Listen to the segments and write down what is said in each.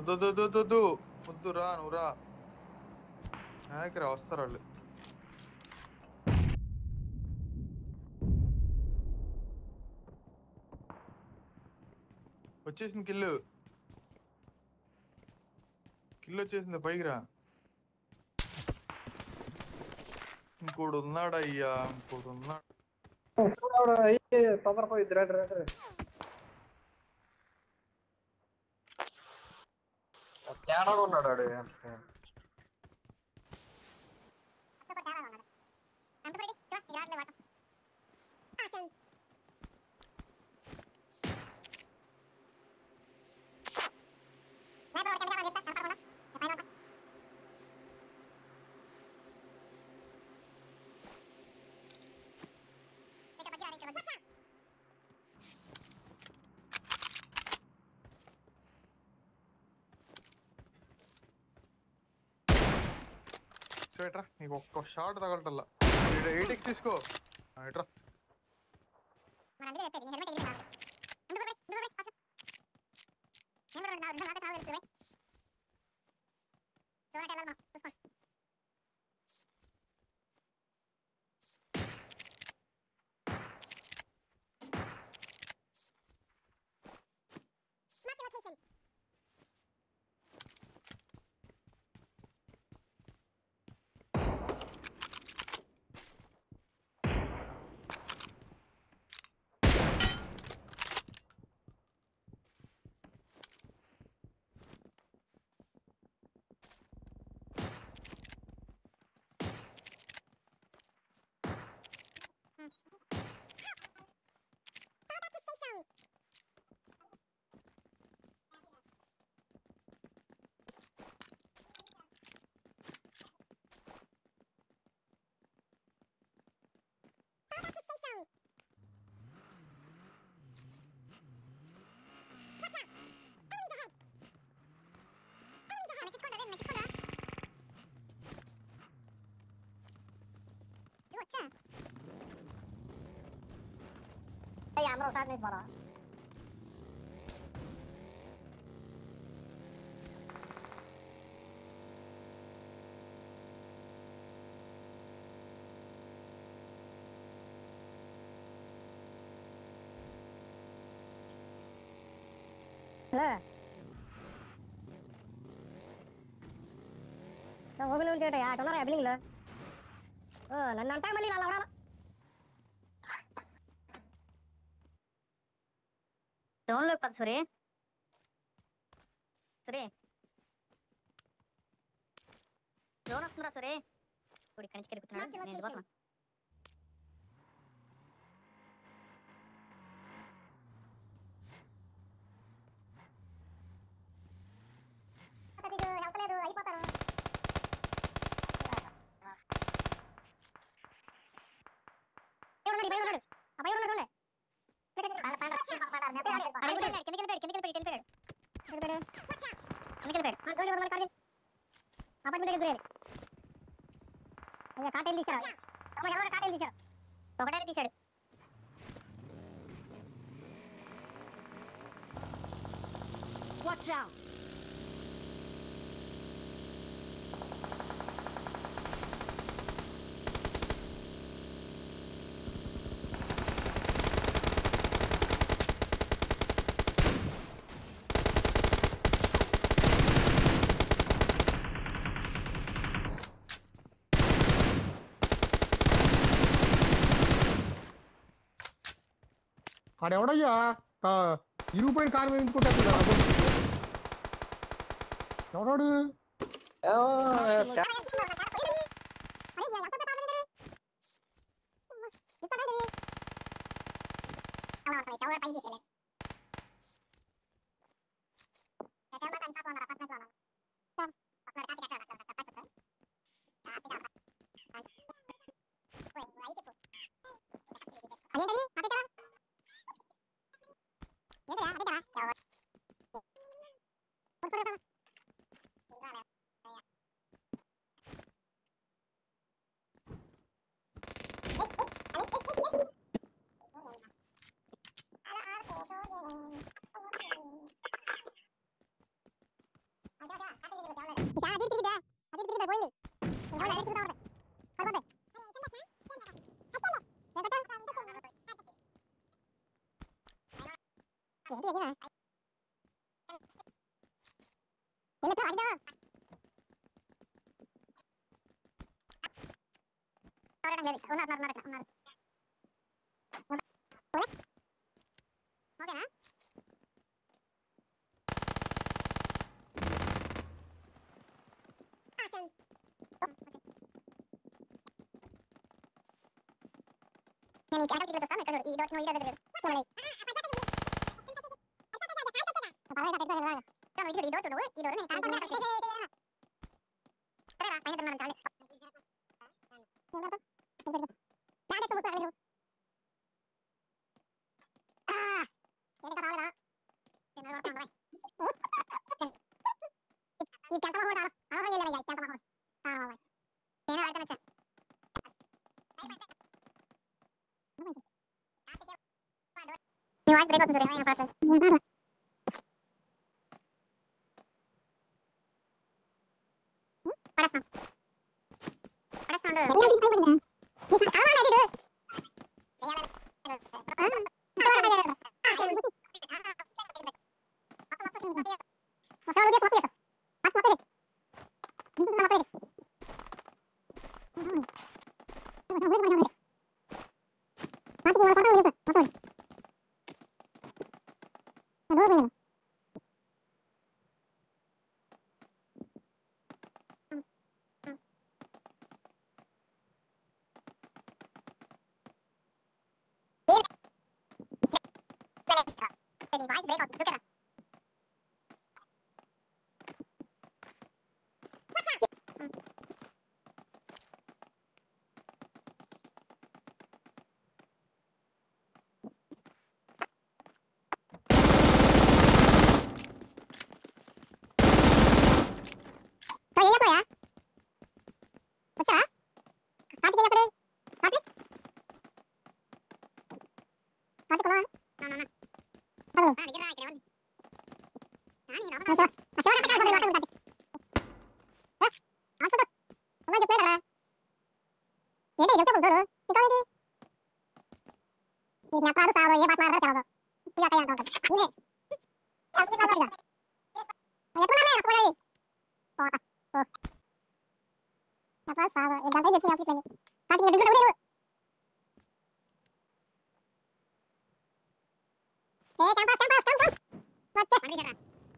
వద్దు వద్దు రా నువ్వు రా. వెనక్కి రా వస్తారు వాళ్ళు. వచ్చేసింది కిల్లు. కిల్లు వచ్చేసింది పైకి రా. ఇంకోడు ఉన్నాడయ్యా ఇంకోడు ఉన్నాడు? తొందరపోయిద్ది రండి. తేడాగా ఉన్నాడు ఆడు. ఇటు ఇట్రా నీకు ఒక్క షాట్ తగలటల్లా. ఇటు తీసుకో. ఇట్రా. చూడండి zabrał żadnych woda. Le. நான் மொபைல் கேட்டேன் டொலர் எப்படிங்களா ஓ நான் டைம் இல்லை அவடாலாம் డౌన్లో పద సురే సురే డౌన్ వస్తుందా సురే ఇప్పుడు ఇక్కడి నుంచి కెలుకుతున్నాడు నేను వెళ్ళిపోతున్నా అయిపోతాను ఎవడు అయ్యా కాటేలు తీశారు అమ్మ, ఎవరు కాటేలు తీశారు ఒకటే తీశాడు Watch out! ఆడెవడయ్యా ఆ, ఇరిగిపోయిన కారు మీద ఇంచుకుంటాడు ఎవడాడు అదేంటది Onlar onlar onlar onlar. Onlar. Öyle. Ne oluyor ha? Mimic, I don't think it's a stomach because he don't know he doesn't do. What's the Palayda, palayda, palayda. Don't know, he don't know. He don't know. आज break बहुत ज़रूरी है यहाँ पर पड़ा सा पड़ा सा लो ये काम कर रहा है Thank you. どうぞよ。Revive, break up, look at us. apa salah, yang kalian jadi apa itu? Tapi nggak dengar udah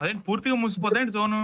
అదేంటి పూర్తిగా మూసిపోతాయండి జోను